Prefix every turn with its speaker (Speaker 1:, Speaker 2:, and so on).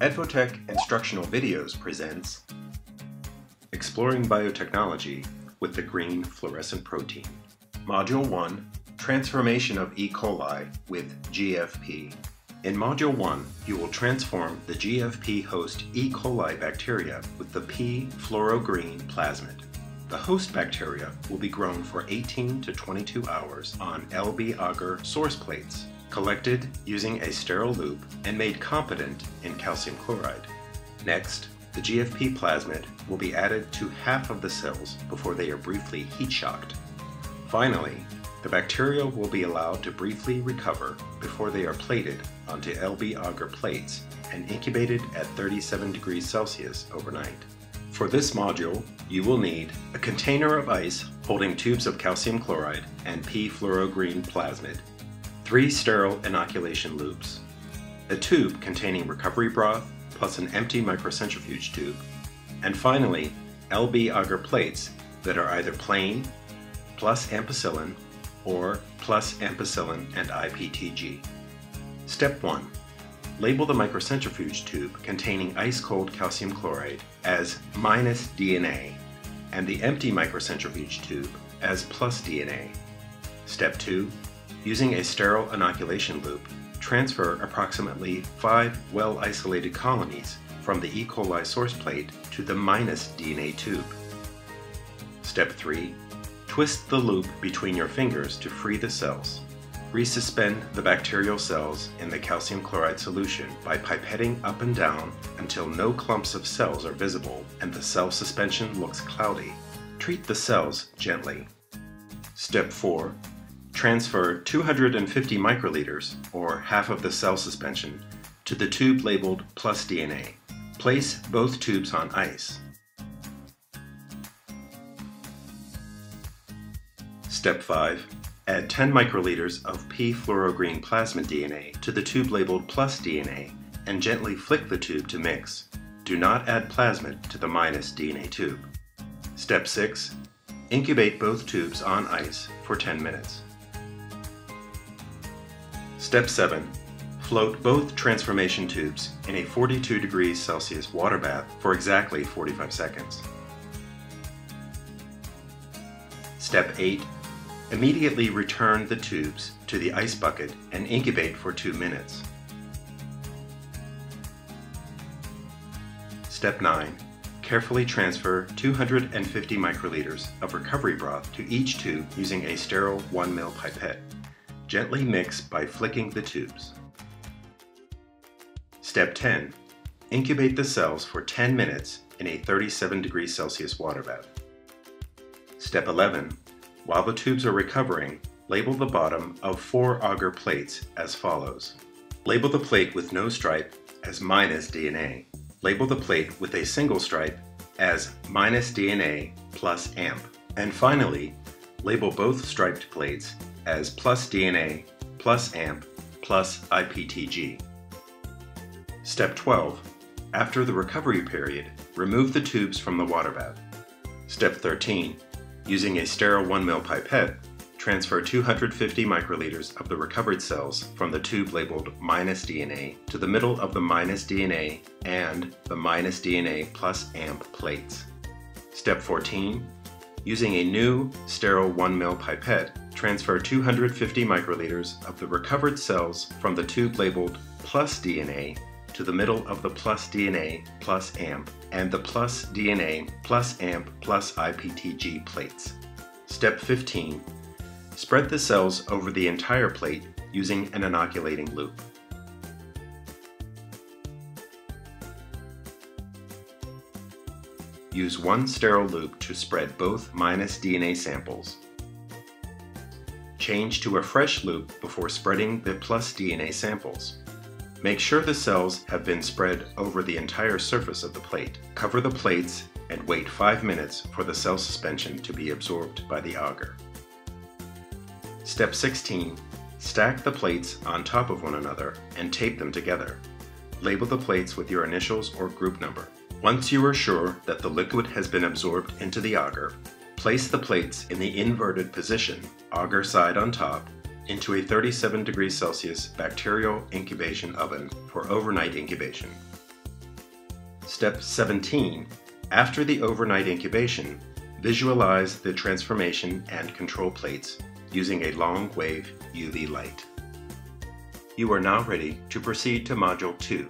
Speaker 1: Edvotek Instructional Videos presents Exploring Biotechnology with the Green Fluorescent Protein. Module 1 Transformation of E. coli with GFP. In Module 1, you will transform the GFP host E. coli bacteria with the P. fluorogreen plasmid. The host bacteria will be grown for 18 to 22 hours on LB agar source plates, collected using a sterile loop and made competent in calcium chloride. Next, the GFP plasmid will be added to half of the cells before they are briefly heat shocked. Finally, the bacteria will be allowed to briefly recover before they are plated onto LB agar plates and incubated at 37 degrees Celsius overnight. For this module, you will need a container of ice holding tubes of calcium chloride and pFluoroGreen plasmid, three sterile inoculation loops, a tube containing recovery broth plus an empty microcentrifuge tube, and finally, LB agar plates that are either plain, plus ampicillin, or plus ampicillin and IPTG. Step 1. Label the microcentrifuge tube containing ice-cold calcium chloride as minus DNA and the empty microcentrifuge tube as plus DNA. Step 2. Using a sterile inoculation loop, transfer approximately 5 well-isolated colonies from the E. coli source plate to the minus DNA tube. Step 3. Twist the loop between your fingers to free the cells. Resuspend the bacterial cells in the calcium chloride solution by pipetting up and down until no clumps of cells are visible and the cell suspension looks cloudy. Treat the cells gently. Step 4. Transfer 250 microliters, or half of the cell suspension, to the tube labeled plus DNA. Place both tubes on ice. Step 5. Add 10 microliters of pFluoroGreen plasmid DNA to the tube labeled plus DNA and gently flick the tube to mix. Do not add plasmid to the minus DNA tube. Step 6. Incubate both tubes on ice for 10 minutes. Step 7. Float both transformation tubes in a 42 degrees Celsius water bath for exactly 45 seconds. Step 8. Immediately return the tubes to the ice bucket and incubate for 2 minutes. Step 9. Carefully transfer 250 microliters of recovery broth to each tube using a sterile 1 ml pipette. Gently mix by flicking the tubes. Step 10. Incubate the cells for 10 minutes in a 37 degrees Celsius water bath. Step 11. While the tubes are recovering, label the bottom of four agar plates as follows. Label the plate with no stripe as minus DNA. Label the plate with a single stripe as minus DNA plus AMP. And finally, label both striped plates as plus DNA plus AMP plus IPTG. Step 12. After the recovery period, remove the tubes from the water bath. Step 13. Using a sterile 1 ml pipette, transfer 250 microliters of the recovered cells from the tube labeled minus DNA to the middle of the minus DNA and the minus DNA plus AMP plates. Step 14. Using a new sterile 1 ml pipette, transfer 250 microliters of the recovered cells from the tube labeled plus DNA to the middle of the plus DNA plus AMP and the plus DNA plus AMP plus IPTG plates. Step 15. Spread the cells over the entire plate using an inoculating loop. Use one sterile loop to spread both minus DNA samples. Change to a fresh loop before spreading the plus DNA samples. Make sure the cells have been spread over the entire surface of the plate. Cover the plates and wait 5 minutes for the cell suspension to be absorbed by the agar. Step 16. Stack the plates on top of one another and tape them together. Label the plates with your initials or group number. Once you are sure that the liquid has been absorbed into the agar, place the plates in the inverted position, agar side on top, into a 37 degrees Celsius bacterial incubation oven for overnight incubation. Step 17. After the overnight incubation, visualize the transformation and control plates using a long wave UV light. You are now ready to proceed to Module 2.